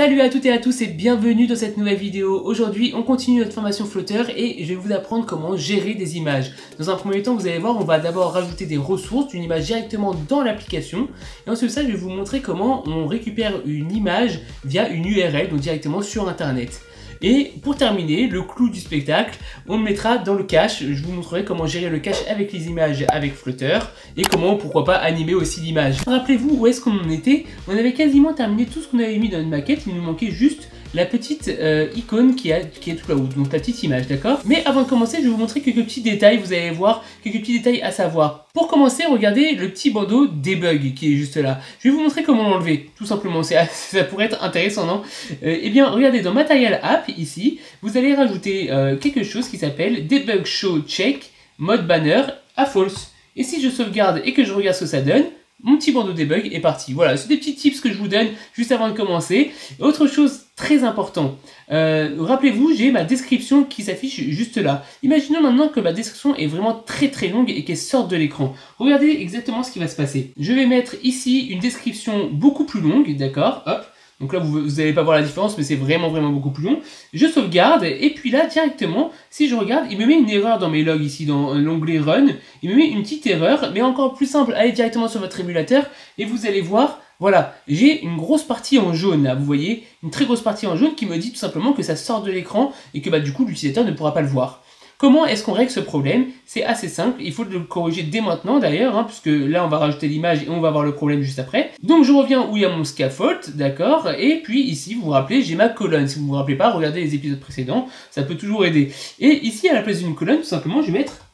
Salut à toutes et à tous et bienvenue dans cette nouvelle vidéo. Aujourd'hui, on continue notre formation flotteur et je vais vous apprendre comment gérer des images. Dans un premier temps, vous allez voir, on va d'abord rajouter des ressources d'une image directement dans l'application. Et ensuite ça, je vais vous montrer comment on récupère une image via une URL, donc directement sur Internet. Et pour terminer, le clou du spectacle, on le mettra dans le cache. Je vous montrerai comment gérer le cache avec les images avec Flutter et comment, pourquoi pas, animer aussi l'image. Rappelez-vous où est-ce qu'on en était? On avait quasiment terminé tout ce qu'on avait mis dans notre maquette. Il nous manquait juste la petite euh, icône qui, est tout là-haut, donc la petite image, d'accord? Mais avant de commencer, je vais vous montrer quelques petits détails, vous allez voir quelques petits détails à savoir. Pour commencer, regardez le petit bandeau debug qui est juste là. Je vais vous montrer comment l'enlever, tout simplement, ça pourrait être intéressant, non? Euh, Eh bien, regardez, dans Material App, ici, vous allez rajouter euh, quelque chose qui s'appelle Debug Show Check Mode Banner à False. Et si je sauvegarde et que je regarde ce que ça donne, mon petit bandeau debug est parti. Voilà, c'est des petits tips que je vous donne juste avant de commencer. Autre chose très important, euh, rappelez-vous, j'ai ma description qui s'affiche juste là. Imaginons maintenant que ma description est vraiment très très longue et qu'elle sorte de l'écran. Regardez exactement ce qui va se passer. Je vais mettre ici une description beaucoup plus longue, d'accord? Hop, donc là, vous n'allez pas voir la différence, mais c'est vraiment, vraiment beaucoup plus long. Je sauvegarde, et puis là, directement, si je regarde, il me met une erreur dans mes logs ici, dans l'onglet Run. Il me met une petite erreur, mais encore plus simple, allez directement sur votre émulateur, et vous allez voir, voilà, j'ai une grosse partie en jaune, là, vous voyez Une très grosse partie en jaune qui me dit tout simplement que ça sort de l'écran, et que bah, du coup, l'utilisateur ne pourra pas le voir. Comment est-ce qu'on règle ce problème? C'est assez simple, il faut le corriger dès maintenant d'ailleurs, hein, puisque là on va rajouter l'image et on va voir le problème juste après. Donc je reviens où il y a mon scaffold, d'accord? Et puis ici, vous vous rappelez, j'ai ma colonne. Si vous ne vous rappelez pas, regardez les épisodes précédents, ça peut toujours aider. Et ici, à la place d'une colonne, tout simplement, je vais mettre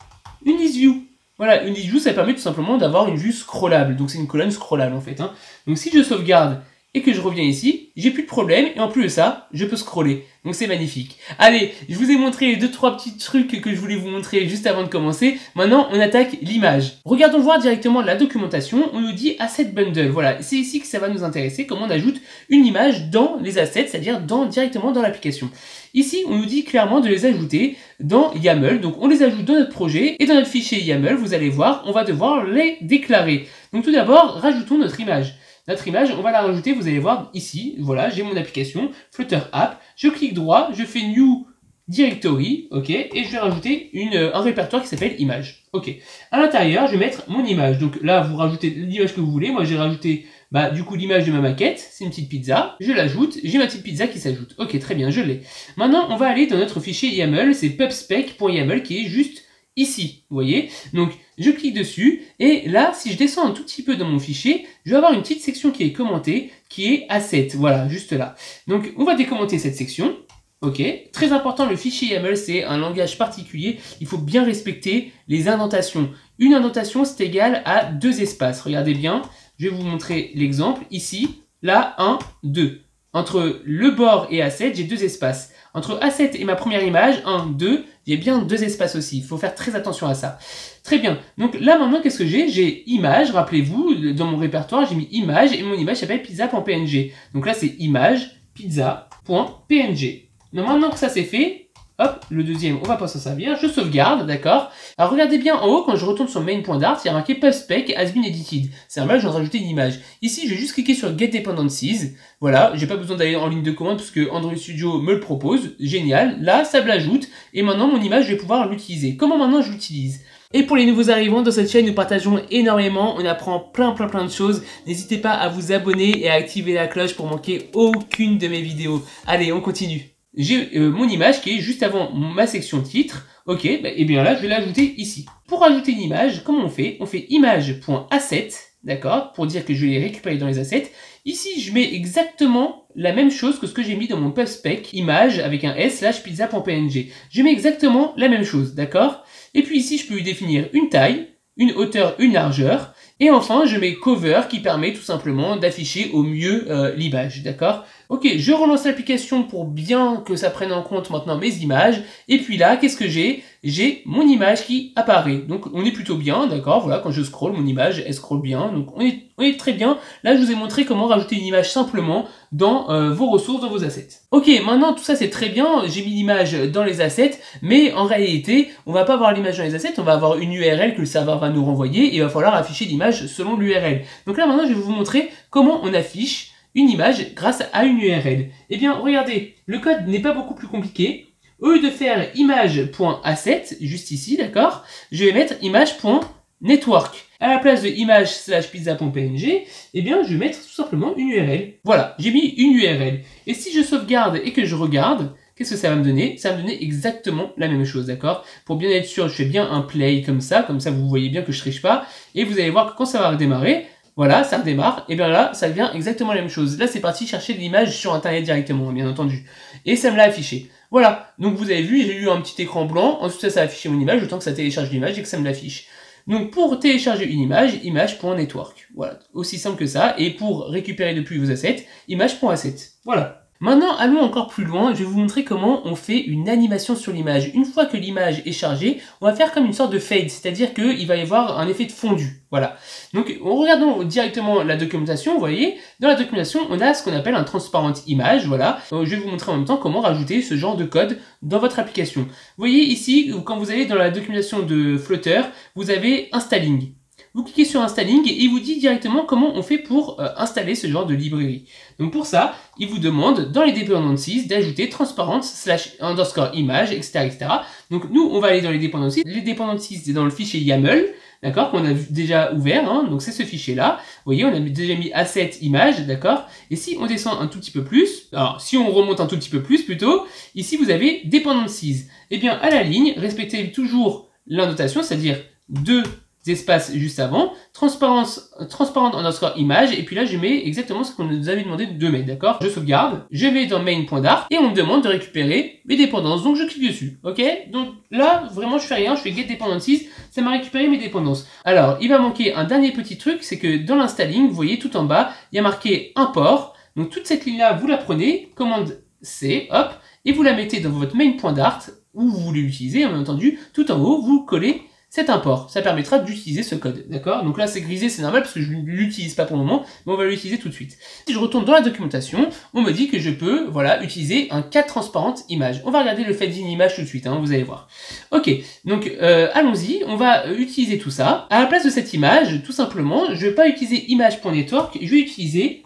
une list view. Voilà, une list view, ça permet tout simplement d'avoir une vue scrollable. Donc c'est une colonne scrollable en fait. Hein. Donc si je sauvegarde et que je reviens ici, j'ai plus de problème, et en plus de ça, je peux scroller. Donc c'est magnifique. Allez, je vous ai montré deux trois petits trucs que je voulais vous montrer juste avant de commencer. Maintenant, on attaque l'image. Regardons voir directement la documentation. On nous dit Asset Bundle. Voilà, c'est ici que ça va nous intéresser, comment on ajoute une image dans les assets, c'est-à-dire dans, directement dans l'application. Ici, on nous dit clairement de les ajouter dans YAML. Donc on les ajoute dans notre projet, et dans notre fichier YAML, vous allez voir, on va devoir les déclarer. Donc tout d'abord, rajoutons notre image. Notre image, on va la rajouter, vous allez voir ici, voilà, j'ai mon application, Flutter App, je clique droit, je fais New Directory, ok, et je vais rajouter une, un répertoire qui s'appelle image, ok. À l'intérieur, je vais mettre mon image, donc là, vous rajoutez l'image que vous voulez, moi j'ai rajouté, bah, du coup, l'image de ma maquette, c'est une petite pizza, je l'ajoute, j'ai ma petite pizza qui s'ajoute, ok, très bien, je l'ai. Maintenant, on va aller dans notre fichier YAML, c'est pubspec.yaml qui est juste ici, vous voyez. Donc, je clique dessus, et là, si je descends un tout petit peu dans mon fichier, je vais avoir une petite section qui est commentée, qui est asset, voilà, juste là. Donc, on va décommenter cette section, ok. Très important, le fichier YAML, c'est un langage particulier, il faut bien respecter les indentations. Une indentation, c'est égal à deux espaces, regardez bien, je vais vous montrer l'exemple, ici, là, 1, 2. Entre le bord et asset, j'ai deux espaces. Entre asset et ma première image, 1, 2, il y a bien deux espaces aussi. Il faut faire très attention à ça. Très bien. Donc là maintenant, qu'est-ce que j'ai? J'ai image, rappelez-vous, dans mon répertoire, j'ai mis image et mon image s'appelle pizza.png. Donc là, c'est image pizza.png. Donc maintenant que ça c'est fait, Hop, le deuxième, on va pas s'en servir. Je sauvegarde, d'accord Alors regardez bien en haut, quand je retourne sur main.dart, il y a marqué PubSpec has been edited. C'est normal, je de rajouter une image. Ici, je vais juste cliquer sur Get Dependencies. Voilà, j'ai pas besoin d'aller en ligne de commande parce que Android Studio me le propose. Génial. Là, ça me l'ajoute. Et maintenant, mon image, je vais pouvoir l'utiliser. Comment maintenant je l'utilise? Et pour les nouveaux arrivants dans cette chaîne, nous partageons énormément, on apprend plein plein plein de choses. N'hésitez pas à vous abonner et à activer la cloche pour manquer aucune de mes vidéos. Allez, on continue j'ai euh, mon image qui est juste avant ma section titre. Ok, bah, et bien là, je vais l'ajouter ici. Pour ajouter une image, comment on fait? On fait image.asset, d'accord? Pour dire que je vais les récupérer dans les assets. Ici, je mets exactement la même chose que ce que j'ai mis dans mon spec image avec un s slash pizza.png. Je mets exactement la même chose, d'accord? Et puis ici, je peux lui définir une taille, une hauteur, une largeur. Et enfin, je mets cover qui permet tout simplement d'afficher au mieux euh, l'image, d'accord? Ok, je relance l'application pour bien que ça prenne en compte maintenant mes images. Et puis là, qu'est-ce que j'ai? J'ai mon image qui apparaît. Donc on est plutôt bien, d'accord? Voilà, quand je scroll, mon image, elle scroll bien. Donc on est, très bien. Là, je vous ai montré comment rajouter une image simplement dans euh, vos ressources, dans vos assets. Ok, maintenant tout ça c'est très bien. J'ai mis l'image dans les assets. Mais en réalité, on va pas avoir l'image dans les assets. On va avoir une URL que le serveur va nous renvoyer. Et il va falloir afficher l'image selon l'URL. Donc là, maintenant, je vais vous montrer comment on affiche une image grâce à une URL. Eh bien, regardez, le code n'est pas beaucoup plus compliqué. Au lieu de faire image.asset, juste ici, d'accord, je vais mettre image.network. À la place de image slash pizza.png, eh bien, je vais mettre tout simplement une URL. Voilà, j'ai mis une URL. Et si je sauvegarde et que je regarde, qu'est-ce que ça va me donner? Ça va me donner exactement la même chose, d'accord? Pour bien être sûr, je fais bien un play comme ça, comme ça vous voyez bien que je triche pas, et vous allez voir que quand ça va redémarrer, voilà, ça redémarre, et bien là, ça devient exactement la même chose. Là, c'est parti chercher l'image sur Internet directement, bien entendu. Et ça me l'a affiché. Voilà, donc vous avez vu, j'ai eu un petit écran blanc, ensuite ça, ça a affiché mon image, autant que ça télécharge l'image et que ça me l'affiche. Donc pour télécharger une image, image.network. Voilà, aussi simple que ça. Et pour récupérer depuis vos assets, image.asset. Voilà. Maintenant, allons encore plus loin, je vais vous montrer comment on fait une animation sur l'image. Une fois que l'image est chargée, on va faire comme une sorte de fade, c'est-à-dire qu'il va y avoir un effet de fondu. Voilà. Donc, en regardant directement la documentation, vous voyez, dans la documentation, on a ce qu'on appelle un transparent image, voilà. je vais vous montrer en même temps comment rajouter ce genre de code dans votre application. Vous voyez ici, quand vous allez dans la documentation de Flutter, vous avez un styling vous cliquez sur Installing et il vous dit directement comment on fait pour euh, installer ce genre de librairie. Donc pour ça, il vous demande dans les dependencies d'ajouter transparent slash underscore image, etc., etc. Donc nous, on va aller dans les dependencies. Les dependencies, c'est dans le fichier YAML, d'accord, qu'on a déjà ouvert, hein. donc c'est ce fichier-là. Vous voyez, on a déjà mis asset image, d'accord Et si on descend un tout petit peu plus, alors si on remonte un tout petit peu plus plutôt, ici vous avez dependencies. Eh bien, à la ligne, respectez toujours l'indotation, c'est-à-dire 2 espaces juste avant, transparence, transparente underscore image, et puis là je mets exactement ce qu'on nous avait demandé de mettre, d'accord? Je sauvegarde, je vais dans main.dart, et on me demande de récupérer mes dépendances, donc je clique dessus, ok? Donc là, vraiment je fais rien, je fais get dependencies, ça m'a récupéré mes dépendances. Alors, il va manquer un dernier petit truc, c'est que dans l'installing, vous voyez tout en bas, il y a marqué import, donc toute cette ligne-là, vous la prenez, commande C, hop, et vous la mettez dans votre main.dart, où vous voulez l'utiliser, bien entendu, tout en haut, vous collez cet import. Ça permettra d'utiliser ce code, d'accord? Donc là, c'est grisé, c'est normal parce que je ne l'utilise pas pour le moment, mais on va l'utiliser tout de suite. Si je retourne dans la documentation, on me dit que je peux, voilà, utiliser un cas transparente image. On va regarder le fait d'une image tout de suite, hein, vous allez voir. Ok, donc euh, allons-y, on va utiliser tout ça. À la place de cette image, tout simplement, je vais pas utiliser image.network, je vais utiliser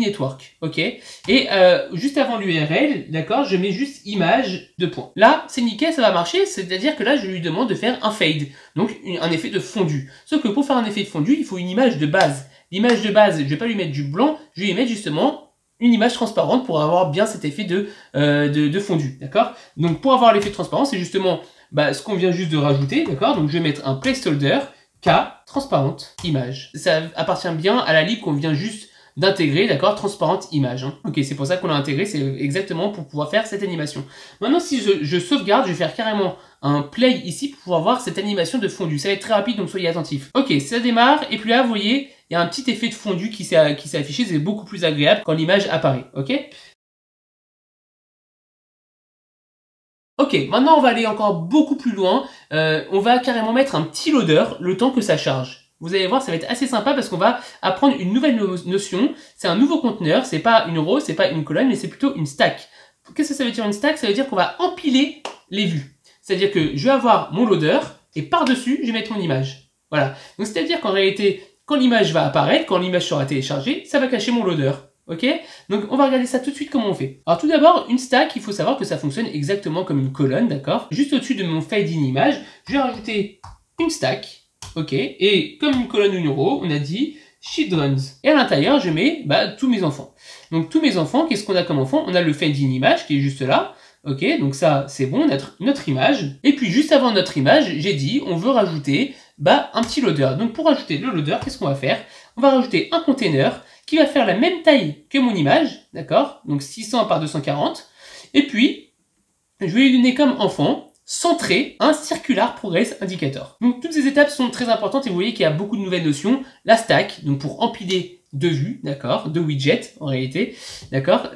network, ok? Et euh, juste avant l'URL, d'accord, je mets juste image de point. Là, c'est nickel, ça va marcher, c'est-à-dire que là, je lui demande de faire un fade, donc un effet de fondu. Sauf que pour faire un effet de fondu, il faut une image de base. L'image de base, je vais pas lui mettre du blanc, je vais lui mettre justement une image transparente pour avoir bien cet effet de, euh, fondu, d'accord? Donc pour avoir l'effet de transparence, c'est justement bah, ce qu'on vient juste de rajouter, d'accord? Donc je vais mettre un placeholder K transparente image. Ça appartient bien à la lib qu'on vient juste d'intégrer, d'accord, transparente image. Hein. Ok, c'est pour ça qu'on l'a intégré, c'est exactement pour pouvoir faire cette animation. Maintenant, si je, sauvegarde, je vais faire carrément un play ici pour pouvoir voir cette animation de fondu. Ça va être très rapide, donc soyez attentifs. Ok, ça démarre, et puis là, vous voyez, il y a un petit effet de fondu qui s'est affiché, c'est beaucoup plus agréable quand l'image apparaît, ok? Ok, maintenant on va aller encore beaucoup plus loin. Euh, on va carrément mettre un petit loader le temps que ça charge. Vous allez voir, ça va être assez sympa parce qu'on va apprendre une nouvelle notion. C'est un nouveau conteneur, c'est pas une row, c'est pas une colonne, mais c'est plutôt une stack. Qu'est-ce que ça veut dire une stack? Ça veut dire qu'on va empiler les vues. C'est-à-dire que je vais avoir mon loader et par-dessus, je vais mettre mon image. Voilà. Donc c'est-à-dire qu'en réalité, quand l'image va apparaître, quand l'image sera téléchargée, ça va cacher mon loader. Ok? Donc on va regarder ça tout de suite comment on fait. Alors tout d'abord, une stack, il faut savoir que ça fonctionne exactement comme une colonne, d'accord? Juste au-dessus de mon fade in image, je vais rajouter une stack ok? Et comme une colonne numéro, on a dit children's. Et à l'intérieur, je mets bah, tous mes enfants. Donc tous mes enfants, qu'est-ce qu'on a comme enfant On a le fade-in image qui est juste là. Ok, donc ça c'est bon, notre, notre image. Et puis juste avant notre image, j'ai dit on veut rajouter bah, un petit loader. Donc pour rajouter le loader, qu'est-ce qu'on va faire? On va rajouter un container qui va faire la même taille que mon image, d'accord? Donc 600 par 240. Et puis, je vais lui donner comme enfant centrer un circular progress indicator. Donc toutes ces étapes sont très importantes et vous voyez qu'il y a beaucoup de nouvelles notions. La stack, donc pour empiler deux vues, d'accord, deux widgets en réalité, d'accord?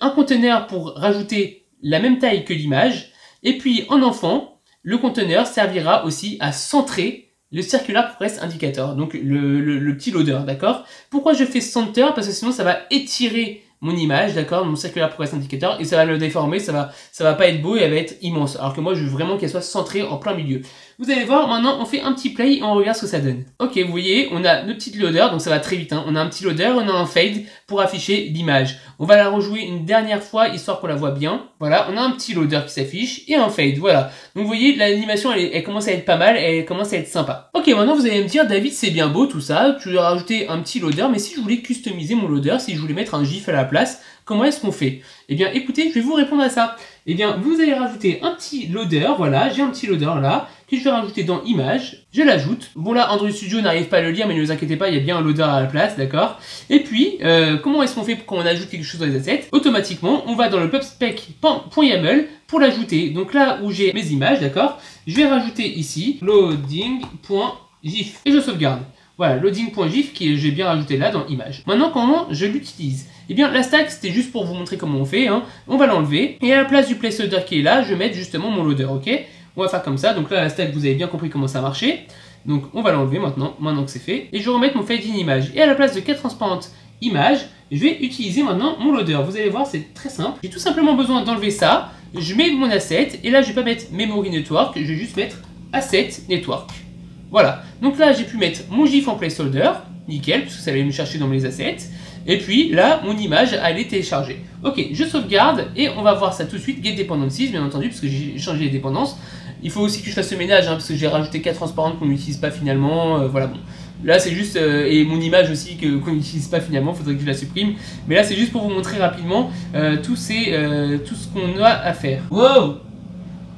Un conteneur pour rajouter la même taille que l'image. Et puis en enfant, le conteneur servira aussi à centrer le circular progress indicator, donc le, petit loader, d'accord? Pourquoi je fais center? Parce que sinon ça va étirer mon image, d'accord, mon circular progress indicator, et ça va le déformer, ça va, ça va pas être beau et elle va être immense. Alors que moi, je veux vraiment qu'elle soit centrée en plein milieu. Vous allez voir, maintenant on fait un petit play et on regarde ce que ça donne. Ok, vous voyez, on a notre petite loader, donc ça va très vite. Hein. On a un petit loader, on a un fade pour afficher l'image. On va la rejouer une dernière fois, histoire qu'on la voit bien. Voilà, on a un petit loader qui s'affiche et un fade, voilà. Donc vous voyez, l'animation, elle, elle, commence à être pas mal, elle commence à être sympa. Ok, maintenant vous allez me dire, David, c'est bien beau tout ça, tu dois rajouter un petit loader, mais si je voulais customiser mon loader, si je voulais mettre un gif à la place, comment est-ce qu'on fait? Eh bien, écoutez, je vais vous répondre à ça. Eh bien, vous allez rajouter un petit loader, voilà, j'ai un petit loader là, que je vais rajouter dans Image, je l'ajoute. Bon là, Android Studio n'arrive pas à le lire, mais ne vous inquiétez pas, il y a bien un loader à la place, d'accord Et puis, euh, comment est-ce qu'on fait pour qu'on ajoute quelque chose dans les assets? Automatiquement, on va dans le pubspec.yaml pour l'ajouter. Donc là où j'ai mes images, d'accord Je vais rajouter ici loading.gif et je sauvegarde. Voilà, loading.gif qui j'ai bien rajouté là dans image. Maintenant, comment je l'utilise? Eh bien, la stack, c'était juste pour vous montrer comment on fait. Hein. On va l'enlever. Et à la place du placeholder qui est là, je vais mettre justement mon loader, ok? On va faire comme ça. Donc là, la stack, vous avez bien compris comment ça marchait. Donc on va l'enlever maintenant, maintenant que c'est fait. Et je vais remettre mon fade in image. Et à la place de 4 transparentes image, je vais utiliser maintenant mon loader. Vous allez voir, c'est très simple. J'ai tout simplement besoin d'enlever ça. Je mets mon asset. Et là, je vais pas mettre memory network. Je vais juste mettre asset network. Voilà, donc là j'ai pu mettre mon GIF en placeholder, nickel, parce que ça allait me chercher dans mes assets. Et puis là, mon image allait télécharger. Ok, je sauvegarde et on va voir ça tout de suite. Get dependencies, bien entendu, parce que j'ai changé les dépendances. Il faut aussi que je fasse le ménage, hein, parce que j'ai rajouté 4 transparentes qu'on n'utilise pas finalement. Euh, voilà, bon. Là, c'est juste, euh, et mon image aussi qu'on n'utilise pas finalement, faudrait que je la supprime. Mais là, c'est juste pour vous montrer rapidement euh, tout, tout ce qu'on a à faire. Wow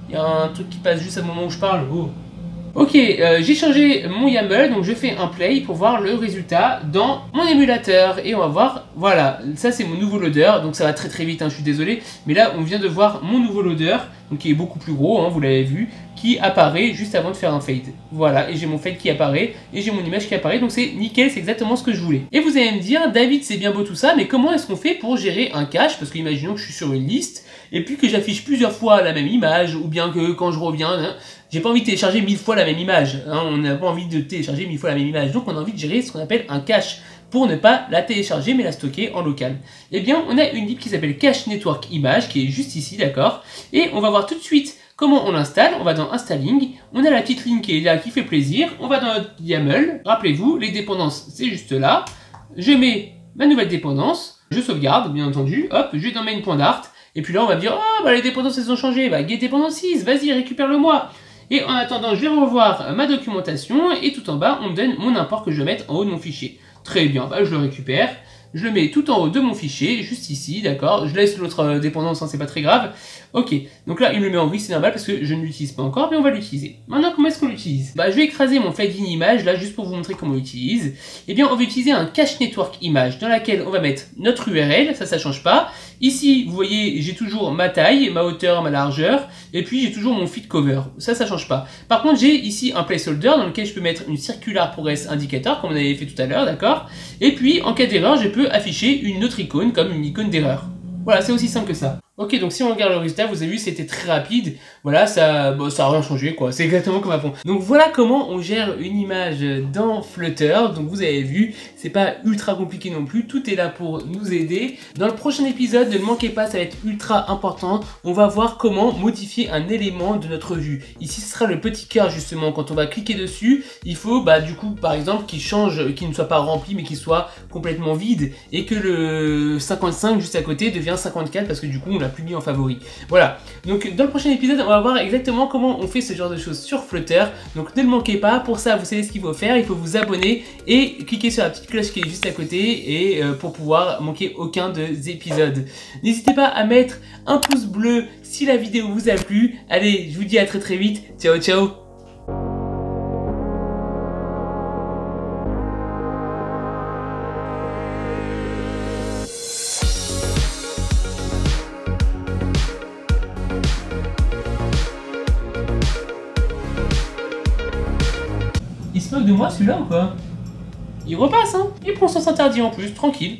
Il y a un truc qui passe juste au moment où je parle. Oh. Ok, euh, j'ai changé mon YAML, donc je fais un play pour voir le résultat dans mon émulateur. Et on va voir, voilà, ça c'est mon nouveau loader, donc ça va très très vite, hein, je suis désolé. Mais là, on vient de voir mon nouveau loader, donc qui est beaucoup plus gros, hein, vous l'avez vu, qui apparaît juste avant de faire un fade. Voilà, et j'ai mon fade qui apparaît, et j'ai mon image qui apparaît, donc c'est nickel, c'est exactement ce que je voulais. Et vous allez me dire, David, c'est bien beau tout ça, mais comment est-ce qu'on fait pour gérer un cache? Parce qu'imaginons que je suis sur une liste, et puis que j'affiche plusieurs fois la même image, ou bien que quand je reviens, hein, j'ai pas envie de télécharger mille fois la même image. Hein, on n'a pas envie de télécharger mille fois la même image. Donc on a envie de gérer ce qu'on appelle un cache pour ne pas la télécharger mais la stocker en local. Eh bien, on a une lib qui s'appelle Cache Network Image qui est juste ici, d'accord Et on va voir tout de suite comment on l'installe. On va dans Installing, on a la petite ligne qui est là qui fait plaisir. On va dans notre YAML. Rappelez-vous, les dépendances, c'est juste là. Je mets ma nouvelle dépendance, je sauvegarde, bien entendu. Hop, je vais dans main.dart. Et puis là, on va dire, ah, bah, les dépendances, elles ont changé. Bah, get dépendance 6, vas-y, récupère-le-moi. Et en attendant, je vais revoir ma documentation et tout en bas, on me donne mon import que je vais mettre en haut de mon fichier. Très bien, bah, je le récupère je le mets tout en haut de mon fichier, juste ici, d'accord Je laisse l'autre euh, dépendance, hein, c'est pas très grave. Ok, donc là, il me le met en gris, c'est normal parce que je ne l'utilise pas encore, mais on va l'utiliser. Maintenant, comment est-ce qu'on l'utilise? Bah, je vais écraser mon fade in image, là, juste pour vous montrer comment on l'utilise. Eh bien, on va utiliser un cache network image, dans laquelle on va mettre notre URL, ça, ça change pas. Ici, vous voyez, j'ai toujours ma taille, ma hauteur, ma largeur, et puis j'ai toujours mon feed cover. Ça, ça change pas. Par contre, j'ai ici un placeholder dans lequel je peux mettre une circular progress indicator, comme on avait fait tout à l'heure, d'accord? Et puis, en cas d'erreur, je peux afficher une autre icône comme une icône d'erreur. Voilà, c'est aussi simple que ça. Ok, donc si on regarde le résultat, vous avez vu, c'était très rapide. Voilà, ça bon, ça a rien changé, quoi. C'est exactement comme avant. Donc voilà comment on gère une image dans Flutter. Donc vous avez vu, c'est pas ultra compliqué non plus. Tout est là pour nous aider. Dans le prochain épisode, ne manquez pas, ça va être ultra important. On va voir comment modifier un élément de notre vue. Ici, ce sera le petit cœur, justement. Quand on va cliquer dessus, il faut, bah, du coup, par exemple, qu'il change, qu'il ne soit pas rempli, mais qu'il soit complètement vide. Et que le 55 juste à côté devient 54 parce que du coup, on plus mis en favori. Voilà, donc dans le prochain épisode, on va voir exactement comment on fait ce genre de choses sur Flutter. Donc ne le manquez pas, pour ça vous savez ce qu'il faut faire, il faut vous abonner et cliquer sur la petite cloche qui est juste à côté et euh, pour pouvoir manquer aucun des épisodes. N'hésitez pas à mettre un pouce bleu si la vidéo vous a plu. Allez, je vous dis à très très vite. Ciao ciao moi celui-là ou quoi? Il repasse, hein Il prend son interdit en plus, tranquille.